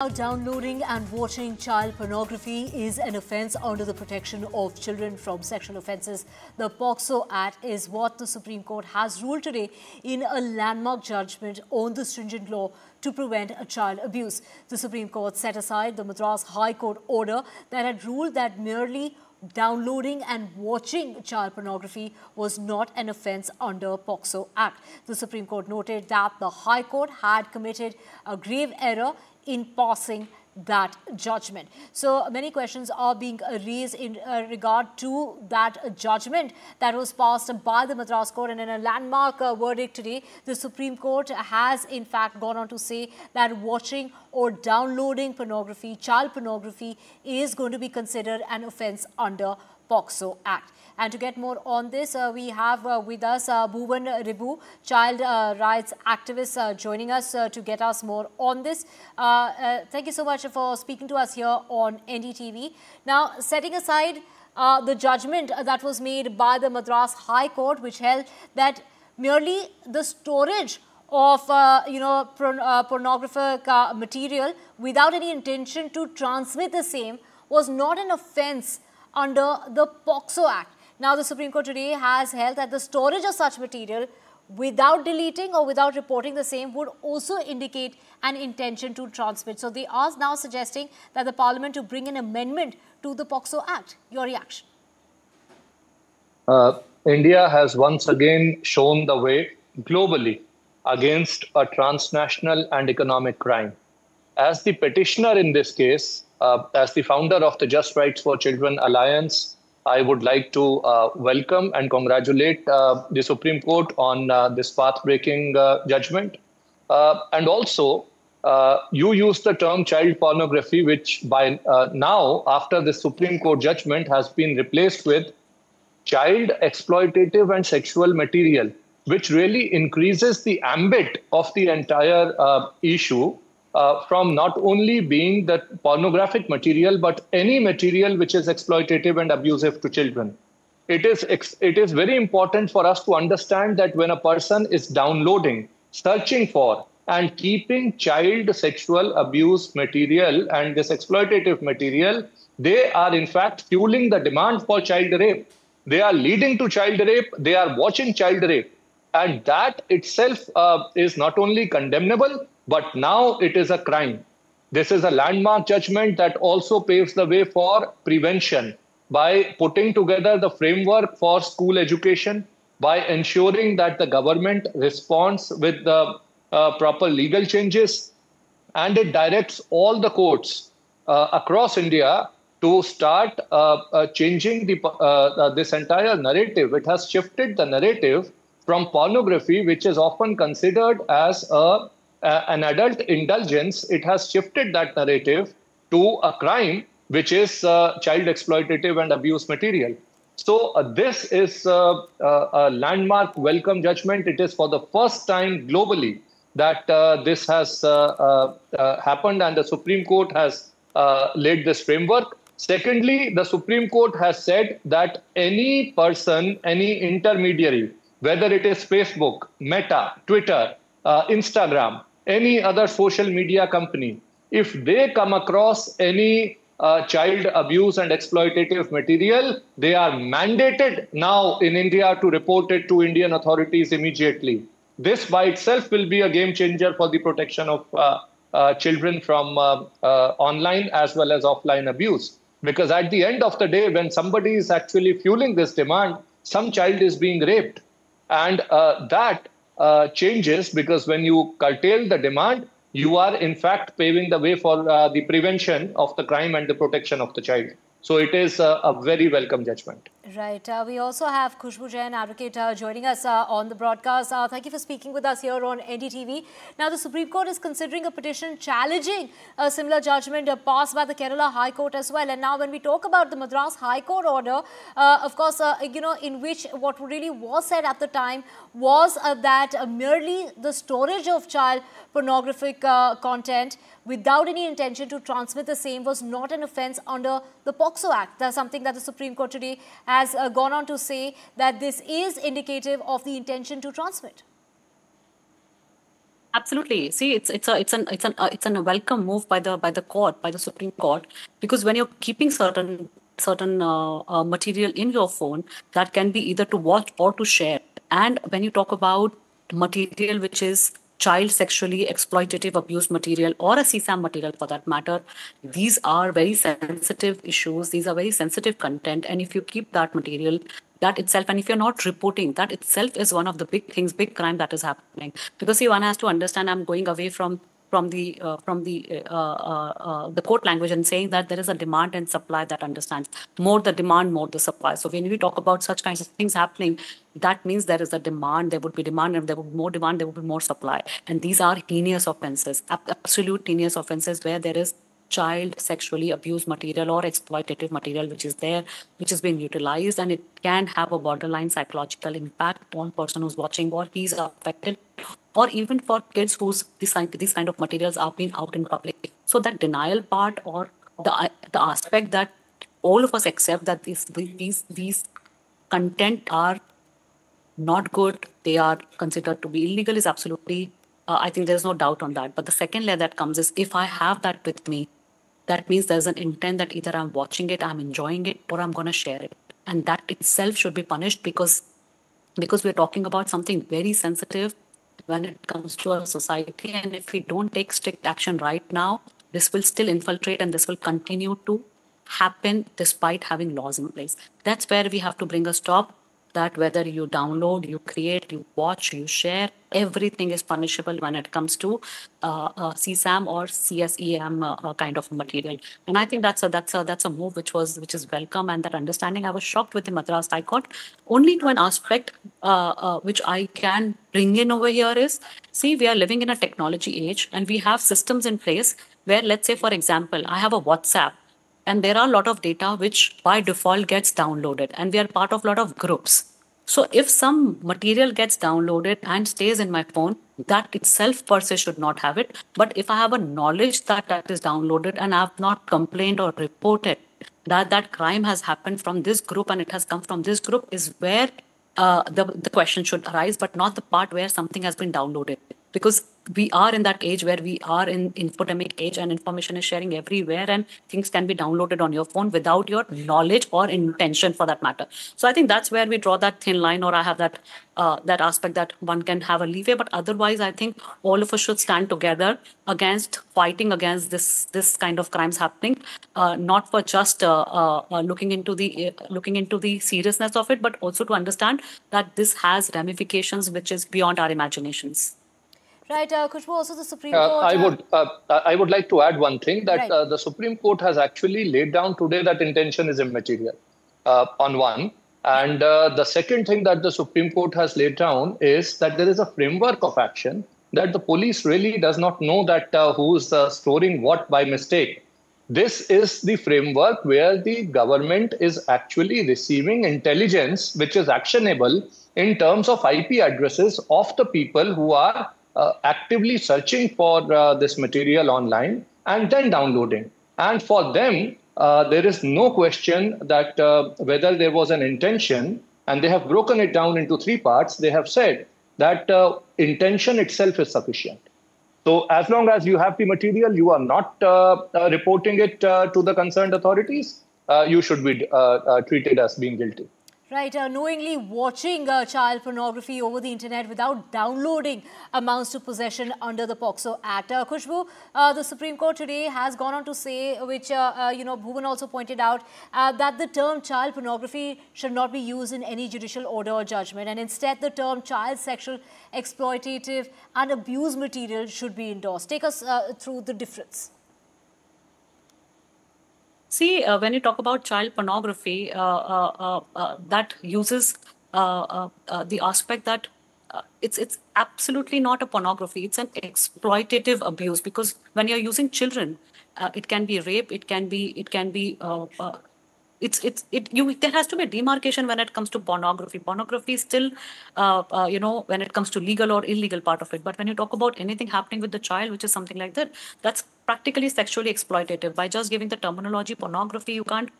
Now, downloading and watching child pornography is an offence under the Protection of Children from Sexual Offences. The POCSO Act is what the Supreme Court has ruled today in a landmark judgment on the stringent law to prevent child abuse. The Supreme Court set aside the Madras High Court order that had ruled that merely downloading and watching child pornography was not an offence under POCSO Act. The Supreme Court noted that the High Court had committed a grave error in passing that judgment. So many questions are being raised in uh, regard to that judgment that was passed by the Madras Court and in a landmark uh, verdict today, the Supreme Court has in fact gone on to say that watching or downloading pornography, child pornography is going to be considered an offence under POCSO Act. And to get more on this, uh, we have uh, with us uh, Bhuwan Ribhu, child uh, rights activist, uh, joining us uh, to get us more on this. thank you so much for speaking to us here on NDTV. Now, setting aside the judgment that was made by the Madras High Court, which held that merely the storage of uh, you know porn uh, pornographic uh, material without any intention to transmit the same was not an offence under the POCSO Act. Now, the Supreme Court today has held that the storage of such material without deleting or without reporting the same would also indicate an intention to transmit. So, they are now suggesting that the Parliament to bring an amendment to the POCSO Act. Your reaction? Uh, India has once again shown the way globally against a transnational and economic crime. As the petitioner in this case, uh, as the founder of the Just Rights for Children Alliance, I would like to uh, welcome and congratulate uh, the Supreme Court on uh, this path-breaking uh, judgment. Uh, and also, you used the term child pornography, which by now, after the Supreme Court judgment, has been replaced with child exploitative and sexual material, which really increases the ambit of the entire issue uh, from not only being the pornographic material, but any material which is exploitative and abusive to children. It is, it is very important for us to understand that when a person is downloading, searching for, and keeping child sexual abuse material and this exploitative material, they are in fact fueling the demand for child rape. They are leading to child rape, they are watching child rape. And that itself uh, is not only condemnable, but now it is a crime. This is a landmark judgment that also paves the way for prevention by putting together the framework for school education, by ensuring that the government responds with the uh, proper legal changes, and it directs all the courts uh, across India to start uh, uh changing the, uh, uh, this entire narrative. It has shifted the narrative from pornography, which is often considered as a uh, an adult indulgence, it has shifted that narrative to a crime, which is uh, child exploitative and abuse material. So uh, this is uh, uh, a landmark welcome judgment. It is for the first time globally that uh, this has happened and the Supreme Court has laid this framework. Secondly, the Supreme Court has said that any person, any intermediary, whether it is Facebook, Meta, Twitter, Instagram, any other social media company, if they come across any uh, child abuse and exploitative material, they are mandated now in India to report it to Indian authorities immediately. This by itself will be a game changer for the protection of uh, uh, children from uh, uh, online as well as offline abuse. Because at the end of the day, when somebody is actually fueling this demand, some child is being raped. And uh, that uh, changes because when you curtail the demand, you are in fact paving the way for uh, the prevention of the crime and the protection of the child. So it is a, a very welcome judgment. Right. Uh, we also have Khushbu Jain, advocate, uh, joining us uh, on the broadcast. Uh, thank you for speaking with us here on NDTV. Now, the Supreme Court is considering a petition challenging a similar judgment uh, passed by the Kerala High Court as well. And now, when we talk about the Madras High Court order, uh, of course, you know, in which what really was said at the time was that merely the storage of child pornographic content without any intention to transmit the same was not an offence under the POCSO Act. That's something that the Supreme Court today has has uh, gone on to say that this is indicative of the intention to transmit. Absolutely. See, it's it's a it's an it's an uh, it's an, a welcome move by the by the court by the Supreme Court because when you're keeping certain certain uh, uh, material in your phone that can be either to watch or to share, and when you talk about material which is child sexually exploitative abuse material or a CSAM material for that matter, these are very sensitive issues. These are very sensitive content, and if you keep that material that itself and if you're not reporting that itself is one of the big things big crime that is happening. Because see one has to understand i'm going away from from the uh, from the uh, uh, uh, the court language and saying that there is a demand and supply that understands. More the demand more the supply. So when we talk about such kinds of things happening that means there is a demand there would be demand and there would be more demand there would be more supply. And these are heinous offenses absolute heinous offenses where there is child sexually abused material or exploitative material which is there which is being utilized and it can have a borderline psychological impact on person who's watching or he's affected or even for kids whose these kind of materials are being out in public so that denial part or the the aspect that all of us accept that these these these content are not good they are considered to be illegal is absolutely uh, i think there's no doubt on that but the second layer that comes is if i have that with me that means there's an intent that either I'm watching it, I'm enjoying it, or I'm going to share it. And that itself should be punished because because we're talking about something very sensitive when it comes to our society. And if we don't take strict action right now, this will still infiltrate and this will continue to happen despite having laws in place. That's where we have to bring a stop that whether you download, you create, you watch, you share, everything is punishable when it comes to uh, uh, CSAM or CSEM uh, uh, kind of material. And I think that's a that's a that's a move which was which is welcome and that understanding. I was shocked with the Madras High Court only to an aspect uh, uh, which I can bring in over here is see we are living in a technology age and we have systems in place where let's say for example I have a WhatsApp and there are a lot of data which by default gets downloaded and we are part of a lot of groups. So if some material gets downloaded and stays in my phone that itself per se should not have it. But if i have a knowledge that that is downloaded and i have not complained or reported that that crime has happened from this group and it has come from this group is where uh, the, the question should arise but not the part where something has been downloaded. Because we are in that age where we are in infodemic age and information is sharing everywhere and things can be downloaded on your phone without your knowledge or intention for that matter. So i think that's where we draw that thin line or i have that uh, that aspect that one can have a leeway. But otherwise i think all of us should stand together against fighting against this this kind of crimes happening uh, not for just uh, uh, uh looking into the uh, looking into the seriousness of it but also to understand that this has ramifications which is beyond our imaginations Right, uh, Khushbu, also the Supreme uh, Court. I uh, would uh, I would like to add one thing that right. Uh, the Supreme Court has actually laid down today that intention is immaterial uh, on one. And the second thing that the Supreme Court has laid down is that there is a framework of action that the police really does not know that who's storing what by mistake. This is the framework where the government is actually receiving intelligence which is actionable in terms of IP addresses of the people who are uh, actively searching for uh, this material online and then downloading. And for them, uh, there is no question that uh, whether there was an intention, and they have broken it down into three parts. They have said that uh, intention itself is sufficient. So, as long as you have the material, you are not uh, reporting it to the concerned authorities, you should be treated as being guilty. Right, uh, knowingly watching uh, child pornography over the internet without downloading amounts to possession under the POCSO Act. Uh, Khushbu, uh, the Supreme Court today has gone on to say, which, uh, uh, you know, Bhuwan also pointed out, uh, that the term child pornography should not be used in any judicial order or judgment. And instead, the term child sexual exploitative and abuse material should be endorsed. Take us through the difference. See, uh, when you talk about child pornography, uh, uh, uh, uh that uses the aspect that it's it's absolutely not a pornography. It's an exploitative abuse because when you're using children, it can be rape, it can be it can be it's it's it you there has to be a demarcation when it comes to pornography pornography is still uh, uh, you know when it comes to legal or illegal part of it but when you talk about anything happening with the child which is something like that that's practically sexually exploitative. By just giving the terminology pornography you can't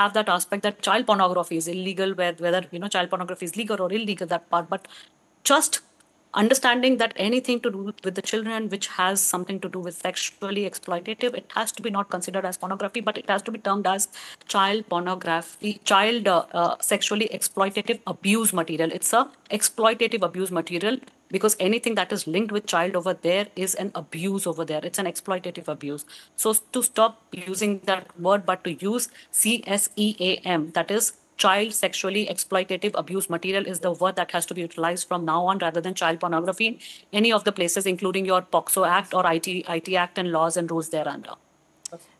have that aspect that child pornography is illegal whether you know child pornography is legal or illegal that part. But just understanding that anything to do with the children which has something to do with sexually exploitative it has to be not considered as pornography but it has to be termed as child pornography child uh, uh, sexually exploitative abuse material. It's a exploitative abuse material because anything that is linked with child over there is an abuse over there it's an exploitative abuse so to stop using that word but to use CSEAM that is child sexually exploitative abuse material is the word that has to be utilized from now on rather than child pornography in any of the places, including your POCSO Act or IT, IT Act and laws and rules thereunder.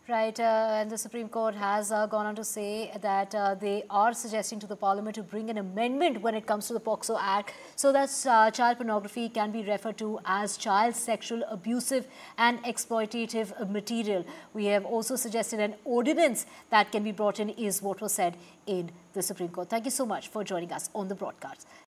Right, uh, and the Supreme Court has uh, gone on to say that uh, they are suggesting to the Parliament to bring an amendment when it comes to the POCSO Act so that uh, child pornography can be referred to as child sexual abusive and exploitative material. We have also suggested an ordinance that can be brought in is what was said in the Supreme Court. Thank you so much for joining us on the broadcast.